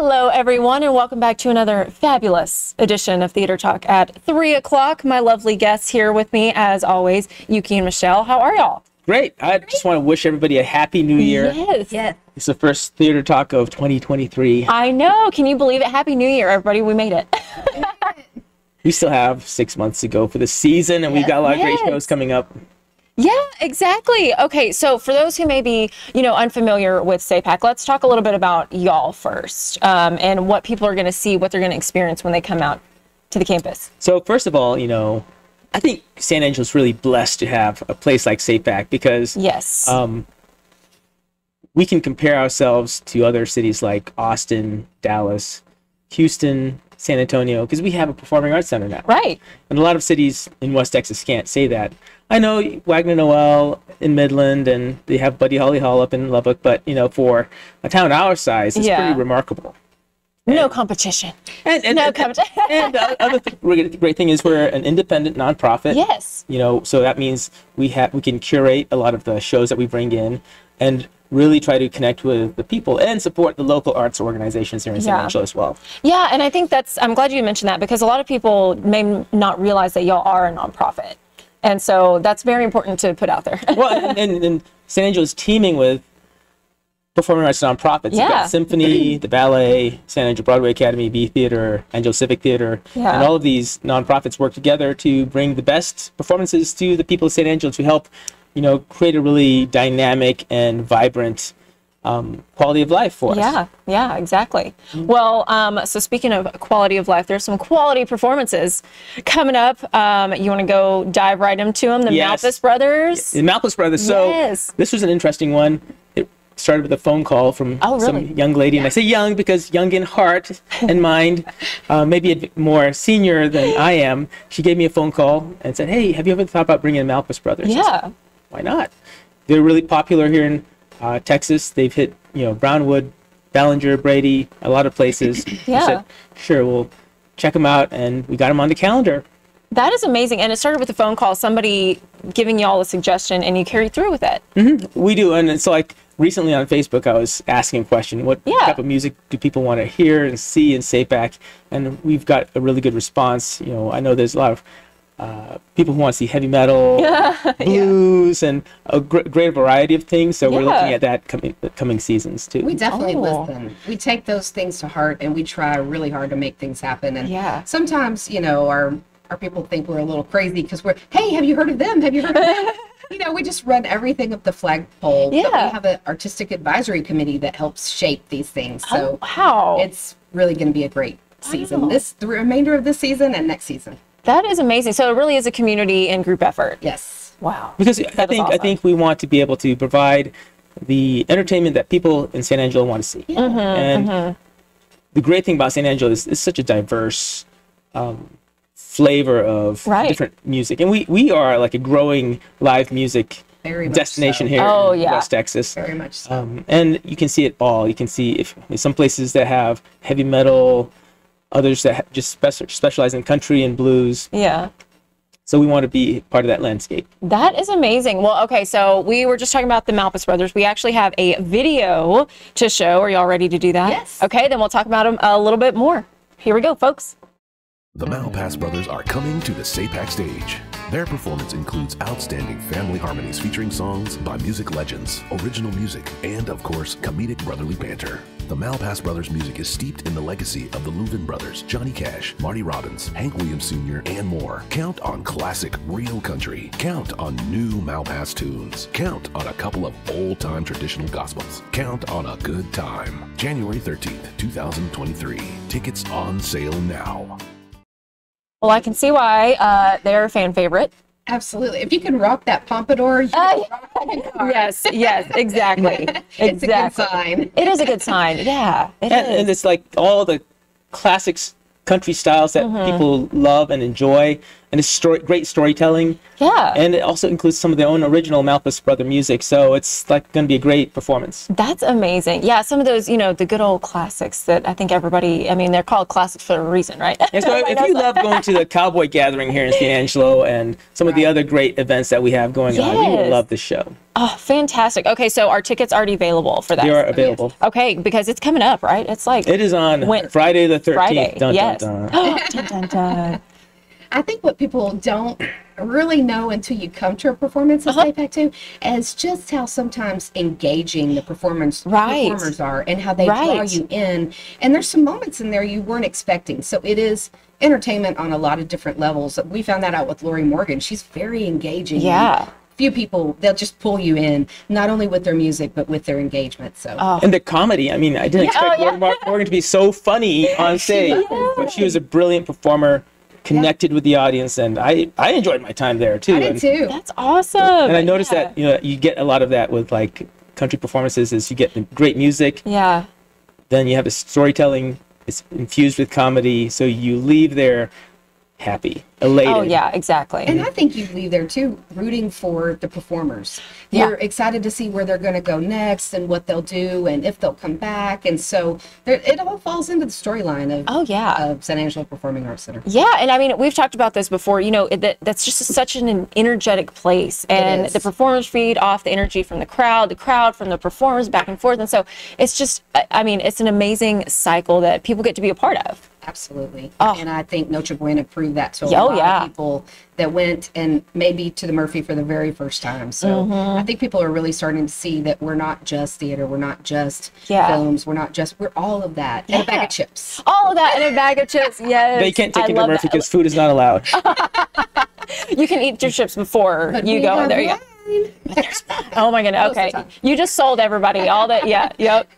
Hello, everyone, and welcome back to another fabulous edition of Theater Talk at 3 o'clock. My lovely guests here with me, as always, Yuki and Michelle. How are y'all? Great. I just want to wish everybody a happy new year. Yes. Yes. It's the first theater talk of 2023. I know. Can you believe it? Happy New Year, everybody. We made it. We still have six months to go for the season, and we've got a lot of great shows coming up. Yeah, exactly. Okay, so for those who may be, you know, unfamiliar with SAPAC, let's talk a little bit about y'all first um, and what people are going to see, what they're going to experience when they come out to the campus. So, first of all, you know, I think San Angelo's really blessed to have a place like SAPAC because Yes. um, we can compare ourselves to other cities like Austin, Dallas, Houston, San Antonio, because we have a performing arts center now. right. And a lot of cities in West Texas can't say that. I know Wagner Noel in Midland and they have Buddy Holly Hall up in Lubbock, but you know, for a town our size, it's Yeah. pretty remarkable. No competition. And, and, No competition. and the other th- great great thing is we're an independent nonprofit. Yes. You know, so that means we have we can curate a lot of the shows that we bring in and really try to connect with the people and support the local arts organizations here in San Yeah. Angelo as well. Yeah, and I think that's, I'm glad you mentioned that because a lot of people may not realize that y'all are a nonprofit. And so that's very important to put out there. well, and, and, San Angelo is teeming with performing arts nonprofits. You've Yeah. got Symphony, the Ballet, San Angelo Broadway Academy, B Theater, Angelo Civic Theater, Yeah. and all of these nonprofits work together to bring the best performances to the people of San Angelo to help, you know, create a really dynamic and vibrant um, quality of life for us. yeah, yeah, exactly. Well, um, so speaking of quality of life, there's some quality performances coming up. Um, you want to go dive right into them? The Yes. Malpass Brothers. The Malpass Brothers. So Yes. this was an interesting one. It started with a phone call from Oh, some young lady, and I say young because young in heart and mind, uh, maybe a bit more senior than I am. She gave me a phone call and said, "Hey, have you ever thought about bringing in Malpass Brothers?" I said, Yeah. Why not? They're really popular here in uh, Texas. They've hit you know Brownwood, Ballinger, Brady, a lot of places. Yeah. said, sure, we'll check them out, and we got them on the calendar. That is amazing. And it started with a phone call, somebody giving y'all a suggestion, and you carried through with it. We do, and it's like recently on Facebook, I was asking a question: What Yeah. type of music do people want to hear and see and say back? And we've got a really good response. You know, I know there's a lot of uh, people who want to see heavy metal, blues, and a gr- great variety of things. So we're looking at that coming coming seasons too. We definitely Oh. listen. We take those things to heart and we try really hard to make things happen. And Yeah. sometimes, you know, our our people think we're a little crazy because we're, hey, have you heard of them? Have you heard of them? you know, we just run everything up the flagpole. But Yeah. we have an artistic advisory committee that helps shape these things. So oh, wow. it's really going to be a great season. Wow. This the remainder of this season and next season. That is amazing. So it really is a community and group effort. Yes. Wow. because I That is think I think we want to be able to provide the entertainment that people in San Angelo want to see. Mm-hmm, and the great thing about San Angelo is it's such a diverse um, flavor of Right. different music, and we we are like a growing live music Very destination so. here Oh, in yeah. West Texas. Very much so. Um, and you can see it all. You can see if there's some places that have heavy metal, others that just spec- specialize in country and blues. Yeah. So we want to be part of that landscape. That is amazing. Well, okay, so we were just talking about the Malpas brothers. We actually have a video to show. Are y'all ready to do that? Yes. Okay, then we'll talk about them a little bit more. Here we go, folks. The Malpass brothers are coming to the SAPAC stage. Their performance includes outstanding family harmonies featuring songs by music legends, original music, and of course, comedic brotherly banter. The Malpass brothers' music is steeped in the legacy of the Louvin brothers, Johnny Cash, Marty Robbins, Hank Williams Sr., and more. Count on classic real country. Count on new Malpass tunes. Count on a couple of old time traditional gospels. Count on a good time. January 13th, 2023. Tickets on sale now. Well, I can see why uh, they're a fan favorite. Absolutely. If you can rock that pompadour, you Uh, can rock that car. Yes, yes, exactly. It's a good sign. It is a good sign. Yeah, it and, is. and it's like all the classics country styles that Mm-hmm. people love and enjoy and it's story, great storytelling. Yeah. And it also includes some of their own original Malpas Brother music, so it's like going to be a great performance. That's amazing. Yeah, some of those, you know, the good old classics that I think everybody, I mean, they're called classics for a reason, right? And so if you love going to the Cowboy Gathering here in San Angelo and some of the other great events that we have going on, you will love this show. Oh, fantastic. Okay, so our tickets already available for that? They are available. Okay, because it's coming up, right? It's like It is on When- Friday the 13th. Friday. Dun, yes. dun, dun. dun, dun, dun. I think what people don't really know until you come to a performance of Uh-huh. uh 2 is just how sometimes engaging the performance Right. performers are and how they draw you in. And there's some moments in there you weren't expecting. So it is entertainment on a lot of different levels. We found that out with Lorrie Morgan. She's very engaging. Yeah. Few people they'll just pull you in, not only with their music but with their engagement. So Oh. And the comedy, I mean, I didn't expect oh, yeah. Lorrie Morgan to be so funny on stage, but she was a brilliant performer, connected with the audience, and I, I enjoyed my time there too. I did and, too. That's awesome. and I noticed yeah. that you know you get a lot of that with like country performances is you get the great music, Yeah. then you have the storytelling, it's infused with comedy, so you leave there happy, elated. Oh, yeah, exactly. And I think you leave there too, rooting for the performers. Yeah. You're excited to see where they're going to go next and what they'll do and if they'll come back. And so there, it all falls into the storyline of, Oh, yeah. of San Angelo Performing Arts Center. Yeah, and I mean, we've talked about this before. You know, it, that that's just such an energetic place, and the performers feed off the energy from the crowd, the crowd from the performers, back and forth. And so it's just, I- I mean, it's an amazing cycle that people get to be a part of. Absolutely. Oh. And I think Noche Buena proved that to a Oh, lot yeah. of people that went and maybe to the Murphy for the very first time. So Mm-hmm. I think people are really starting to see that we're not just theater, we're not just Yeah. films, we're not just, we're all of that. And a bag of chips. All of that in a bag of chips. Yes, They can't take I it to love Murphy because food is not allowed. You can eat your chips before But you go in there. Yeah. Wine. Oh my goodness. Most of the Okay. You just sold everybody all that. Yeah. Yep.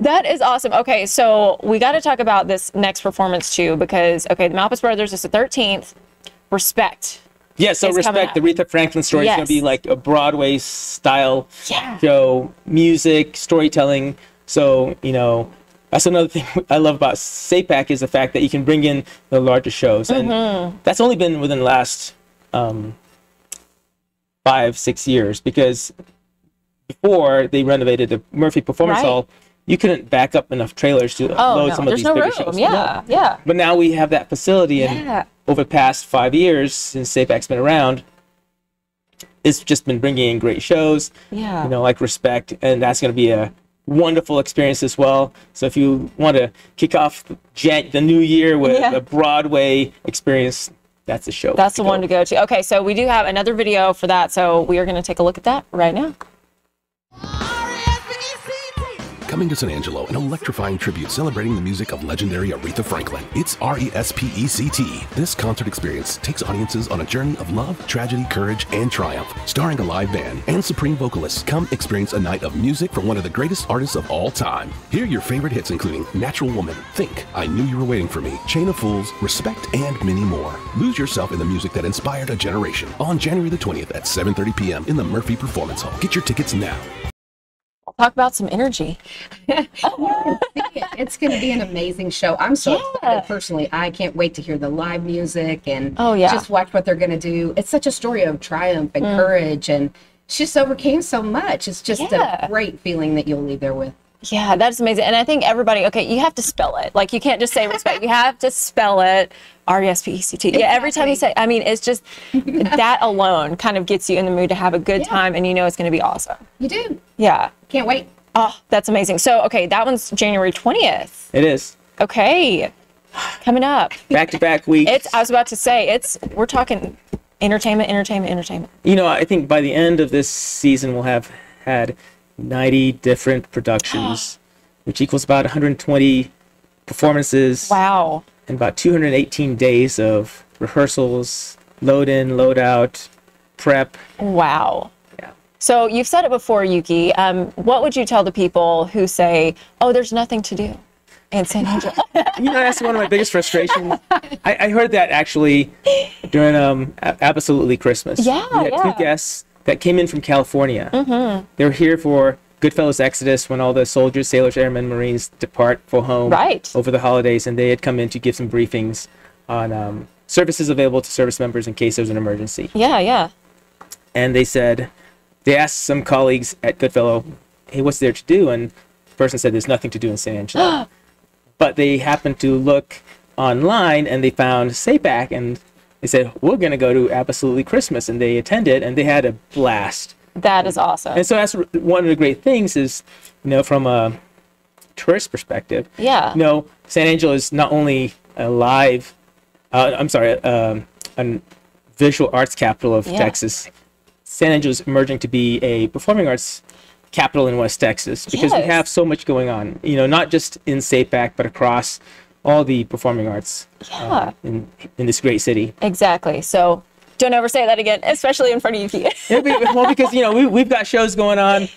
That is awesome. Okay. So we got to talk about this next performance too, because, okay, the Malpas Brothers is the 13th. Respect. Yeah, so respect the up. Aretha Franklin story is going to be like a Broadway style Yeah. show, music, storytelling. So, you know, that's another thing I love about SAPAC is the fact that you can bring in the larger shows. And Mm-hmm. that's only been within the last um, five, six years because before they renovated the Murphy Performance Right. Hall, you couldn't back up enough trailers to Oh, load no. some of There's these no bigger room. shows. Yeah. No. Yeah. But now we have that facility, and Yeah. over the past five years since SAPAC's been around, it's just been bringing in great shows, Yeah. you know, like Respect, and that's going to be a wonderful experience as well. So if you want to kick off the, the new year with Yeah. a Broadway experience, that's the show. That's the one to go to. Okay. So we do have another video for that. So we are going to take a look at that right now. Coming to San Angelo, an electrifying tribute celebrating the music of legendary Aretha Franklin. It's R E S P E C T. This concert experience takes audiences on a journey of love, tragedy, courage, and triumph. Starring a live band and supreme vocalists, come experience a night of music from one of the greatest artists of all time. Hear your favorite hits, including Natural Woman, Think, I Knew You Were Waiting for Me, Chain of Fools, Respect, and many more. Lose yourself in the music that inspired a generation on January the 20th at 7:30 p.m. in the Murphy Performance Hall. Get your tickets now. Talk about some energy. it's going to be an amazing show. I'm so Yeah. excited personally. I can't wait to hear the live music and Oh, yeah. just watch what they're going to do. It's such a story of triumph and courage, and she just overcame so much. It's just Mm. Yeah. a great feeling that you'll leave there with. Yeah, that's amazing. And I think everybody, okay, you have to spell it. Like you can't just say respect. You have to spell it R E S P E C T. Yeah, every time you say, I mean, it's just that alone kind of gets you in the mood to have a good Yeah. time and you know it's going to be awesome. You do. Yeah. Can't wait. Oh, that's amazing. So, okay, that one's January 20th. It is Okay. Coming up. back to back week. It's, I was about to say, it's, we're talking entertainment, entertainment, entertainment. you know, I think by the end of this season, we'll have had 90 different productions, which equals about 120 performances Wow. and about 218 days of rehearsals, load in, load out, prep. Wow. Yeah. So you've said it before, Yuki. Um, what would you tell the people who say, "Oh, there's nothing to do in San Angelo"? You know, that's one of my biggest frustrations. I, I heard that actually during um, Absolutely Christmas. Yeah, we had yeah. two guests that came in from California. Mm-hmm. They were here for Goodfellow's Exodus when all the soldiers, sailors, airmen, marines depart for home Right. over the holidays, and they had come in to give some briefings on um, services available to service members in case there's an emergency. Yeah, yeah. And they said, they asked some colleagues at Goodfellow, hey, what's there to do? And the person said, there's nothing to do in San Angelo. but they happened to look online and they found SAPAC and they said, we're going to go to Absolutely Christmas. And they attended and they had a blast. That is awesome. And so that's one of the great things is, you know, from a tourist perspective, Yeah. you know, San Angelo is not only a live, uh, I'm sorry, um, a visual arts capital of Yeah. Texas. San Angelo is emerging to be a performing arts capital in West Texas because we have so much going on. You know, not just in state SAPAC, but across all the performing arts Yeah. in in this great city. Exactly. So don't ever say that again, especially in front of you, be- well, because you know we we've got shows going on.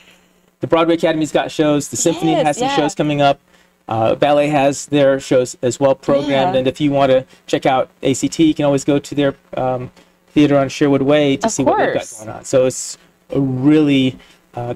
The Broadway Academy's got shows. The Symphony Yes, has some yeah. shows coming up. Uh, Ballet has their shows as well programmed. Yeah. And if you want to check out ACT, you can always go to their um, theater on Sherwood Way to Of see what they've got going on. So it's a really uh,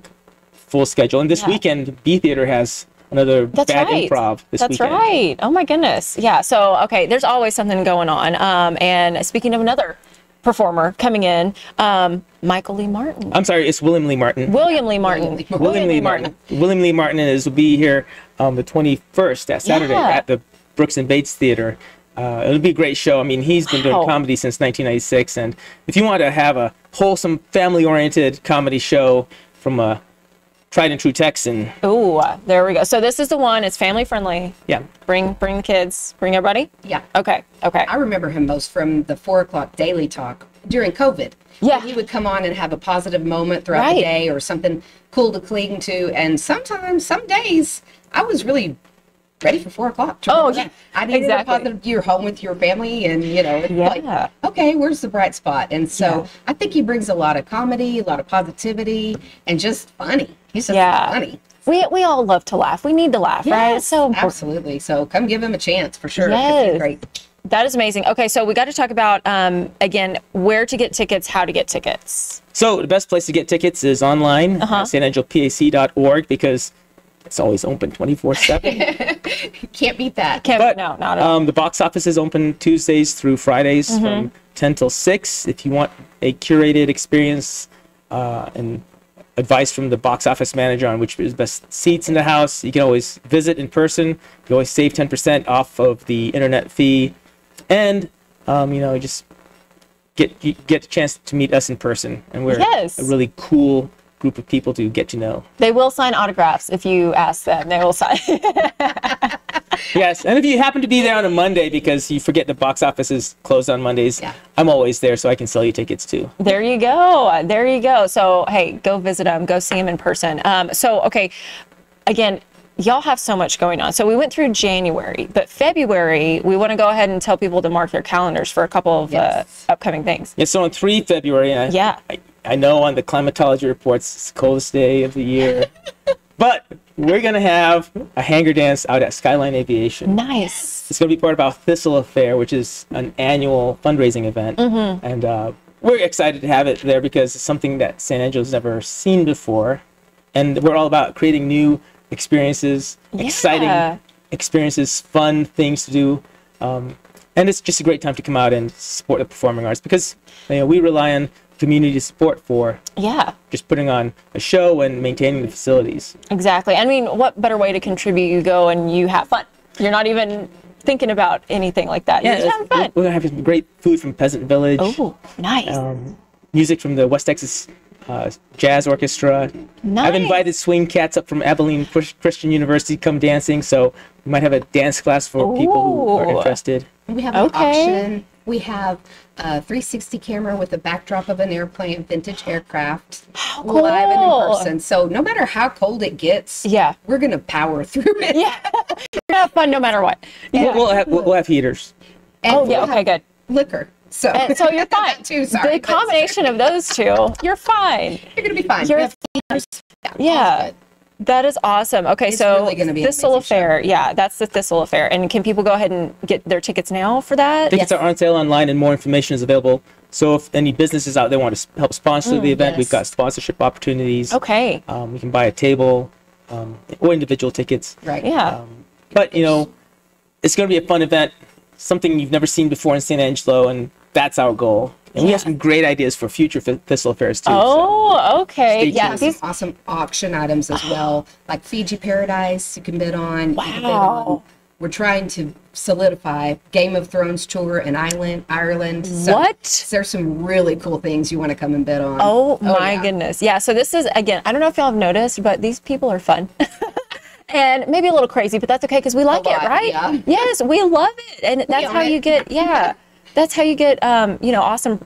full schedule. And this Yeah. weekend, B Theater has another That's bad right. improv this That's weekend. right. Oh my goodness. Yeah. So okay, there's always something going on. Um, and speaking of another performer coming in, um, Michael Lee Martin, I'm sorry, it's William Lee Martin. William Lee Martin, Lee William Lee Martin. William Lee Martin is will be here um, the 21st, that Saturday, Yeah. at the Brooks and Bates Theater. Uh, it'll be a great show. I mean, he's been doing comedy since 1996, and if you want to have a wholesome, family-oriented comedy show from a tried and true Texan, Ooh, there we go. So this is the one. It's family friendly. yeah, Bring bring the kids. Bring everybody. Yeah. Okay. Okay. I remember him most from the four o'clock daily talk during COVID. Yeah. He would come on and have a positive moment throughout Right. the day or something cool to cling to. And sometimes, some days, I was really ready for four o'clock. Oh, yeah. I needed Exactly. a positive, you're home with your family and, you know, it's Yeah. like, okay, where's the bright spot? And so Yeah. I think he brings a lot of comedy, a lot of positivity, and just funny. He's just Yeah. funny. We we all love to laugh. We need to laugh, right? It's so important. absolutely. So come give him a chance for sure. Yes. He's great. That is amazing. Okay, so we got to talk about um, again where to get tickets, how to get tickets. So the best place to get tickets is online, Uh-huh. uh sanangelopac.org, because it's always open 24/7. Can't beat that. Can't But, no, not at all. Um, the box office is open Tuesdays through Fridays Mm-hmm. from 10 till 6. If you want a curated experience uh, and advice from the box office manager on which is best seats in the house, you can always visit in person. You always save 10% off of the internet fee. And, um, you know, just get you get a chance to meet us in person. And we're Yes. a really cool group of people to get to know. they will sign autographs if you ask them. They will sign. Yes, and if you happen to be there on a Monday because you forget the box office is closed on Mondays, Yeah. I'm always there so I can sell you tickets too. there you go. There you go. So hey, go visit them. Go see them in person. Um, so okay, again. Y'all have so much going on. So we went through January, but February, we want to go ahead and tell people to mark their calendars for a couple of Yes. uh, upcoming things. Yeah, so on 3 February, I, Yeah. I, I know on the climatology reports it's the coldest day of the year, but we're going to have a hangar dance out at Skyline Aviation. Nice. It's going to be part of our Thistle Affair, which is an annual fundraising event. Mm-hmm. And uh, we're excited to have it there because it's something that San Angelo's never seen before. And we're all about creating new experiences, Yeah. exciting experiences, fun things to do. Um, and it's just a great time to come out and support the performing arts because you know, we rely on community support for Yeah. just putting on a show and maintaining the facilities. Exactly. I mean, what better way to contribute? You go and you have fun. You're not even thinking about anything like that. You're just having fun. we're gonna have some great food from Peasant Village. Oh, nice. um, music from the West Texas uh, Jazz Orchestra. nice. I've invited swing cats up from Abilene Christian University come dancing, so we might have a dance class for people who are interested. We have an Okay. Auction. We have a 360 camera with a backdrop of an airplane, vintage aircraft, live and in person. So no matter how cold it gets, Yeah. we're gonna power through it. Yeah. You're gonna have fun no matter what. We'll, we'll, have, we'll, we'll have heaters. And Oh, we'll yeah. Okay, good. Liquor. So, And so you're fine. too. Sorry, the but combination of those two, you're fine. You're gonna be fine. You're- We have theaters. Yeah, Yeah. all's good. That is awesome. Okay, It's so really gonna be Thistle amazing show. Affair. Yeah, that's the Thistle Affair. And can people go ahead and get their tickets now for that? Tickets Yes. are on sale online, and more information is available. So if any businesses out there want to help sponsor the event, we've got sponsorship opportunities. Mm, Okay. Um, we can buy a table um, or individual tickets. Right. Yeah. But you know, it's going to be a fun event. something you've never seen before in San Angelo, and that's our goal. And we have some great ideas for future Fe- Affairs fairs too. so- Oh, okay. Stay Yeah, these awesome auction items as well, like Fiji Paradise you can bid on. you can bid Wow. on. We're trying to solidify Game of Thrones tour in Ireland. Ireland. So What? There's some really cool things you want to come and bid on. Oh, oh my yeah. goodness. Yeah, so this is again, I don't know if y'all have noticed, but these people are fun. and maybe a little crazy, but that's okay because we like oh, it, right? yeah. Yes, we love it. And that's how you get yeah. That's how you get um, you know, awesome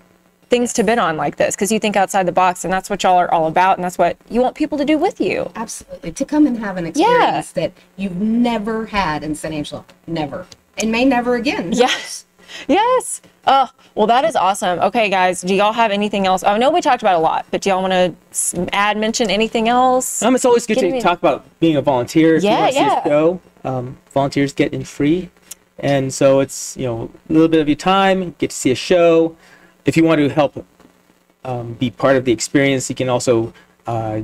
things to bid on like this because you think outside the box and that's what y'all are all about and that's what you want people to do with you. Absolutely. To come and have an experience that you've never had in San Angelo. Never. And may never again. Yes. Yes. Oh, well, that is awesome. Okay, guys, do y'all have anything else? I know we talked about a lot, but do y'all want to add, mention anything else? Um, it's always good Give to me- talk about being a volunteer. If you Yeah, see yeah. a um, volunteers get in free, and so it's you know a little bit of your time, get to see a show. If you want to help um, be part of the experience, you can also uh,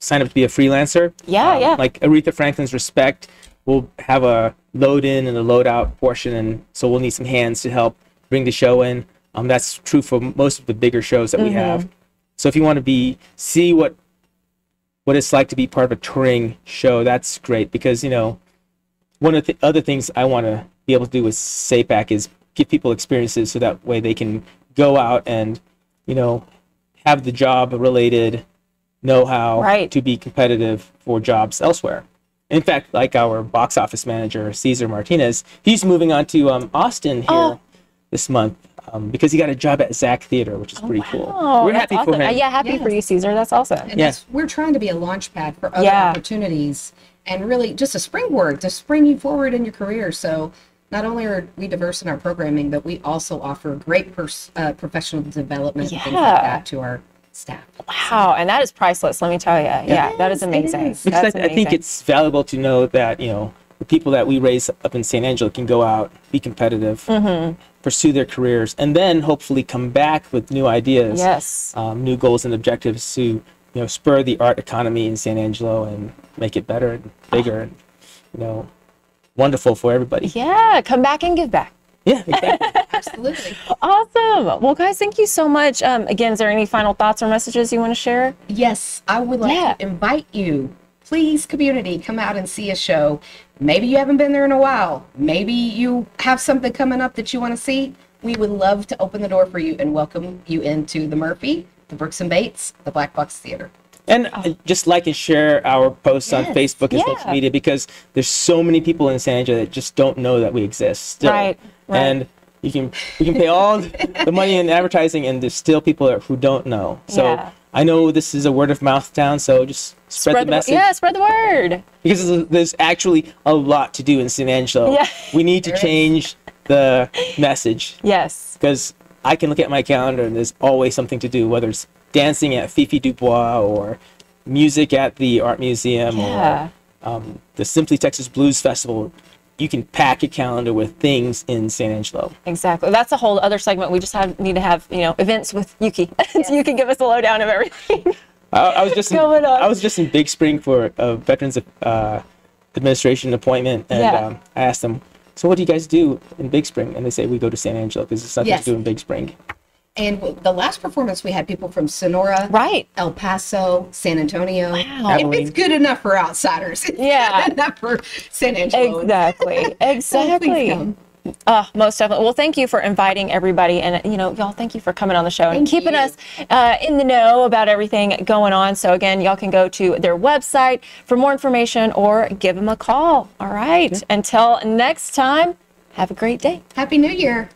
sign up to be a freelancer. Yeah, Um, yeah. Like Aretha Franklin's Respect, we'll have a load in and a load out portion, and so we'll need some hands to help bring the show in. Um, that's true for most of the bigger shows that we Mm-hmm. have. So if you want to be see what what it's like to be part of a touring show, that's great because you know one of the other things I want to be able to do with SAPAC is give people experiences so that way they can go out and you know have the job related know-how Right. to be competitive for jobs elsewhere. In fact, like our box office manager Cesar Martinez, he's moving on to um, Austin here Oh. this month um, because he got a job at Zach Theater, which is pretty cool. Oh, We're that's happy awesome. for him. Uh, yeah, happy for you, Caesar. That's awesome. And Yeah. we're trying to be a launch pad for other Yeah. opportunities and really just a springboard to spring you forward in your career. So not only are we diverse in our programming, but we also offer great pers- uh, professional development and things like that to our staff. Wow, and that is priceless. Let me tell you. Yeah, that is amazing. is. Because That's I, I think it's valuable to know that you know the people that we raise up in San Angelo can go out, be competitive, Mm-hmm. pursue their careers, and then hopefully come back with new ideas, yes. um, new goals and objectives to you know spur the art economy in San Angelo and make it better and bigger and you know wonderful for everybody. Yeah, come back and give back. Yeah, exactly. Absolutely. Awesome. Well, guys, thank you so much. Um, again, is there any final thoughts or messages you want to share? Yes, I would like Yeah. to invite you. Please, community, come out and see a show. Maybe you haven't been there in a while. Maybe you have something coming up that you want to see. We would love to open the door for you and welcome you into the Murphy, the Brooks and Bates, the Black Box Theater. And uh, just like and share our posts on Facebook and Yeah. social media because there's so many people in San Angelo that just don't know that we exist. Still. Right, right. And you can we can pay all the money in advertising, and there's still people who don't know. So Yeah. I know this is a word of mouth town, so just spread, the message Yeah, spread the word. because there's, there's actually a lot to do in San Angelo. Yeah. We need to change the message Yes. because I can look at my calendar and there's always something to do, whether it's dancing at Fifi Dubois or music at the art museum Yeah. or um, the Simply Texas Blues Festival. You can pack your calendar with things in San Angelo. Exactly. That's a whole other segment. We just have need to have you know events with Yuki, so you can give us a lowdown of everything. I, I was just in, on. I was just in Big Spring for a Veterans uh, Administration appointment, and Yeah. um, I asked them, "So what do you guys do in Big Spring?" And they say we go to San Angelo because there's nothing Yes. to do in Big Spring. And the last performance, we had people from Sonora, right. El Paso, San Antonio. Wow. If it's good enough for outsiders, Yeah. good enough for San Angelo. Exactly. Exactly. come. Uh, most definitely. Well, thank you for inviting everybody, and you know, y'all, thank you for coming on the show and Thank keeping you. us uh, in the know about everything going on. So again, y'all can go to their website for more information or give them a call. All right. Until next time, have a great day. Happy New Year.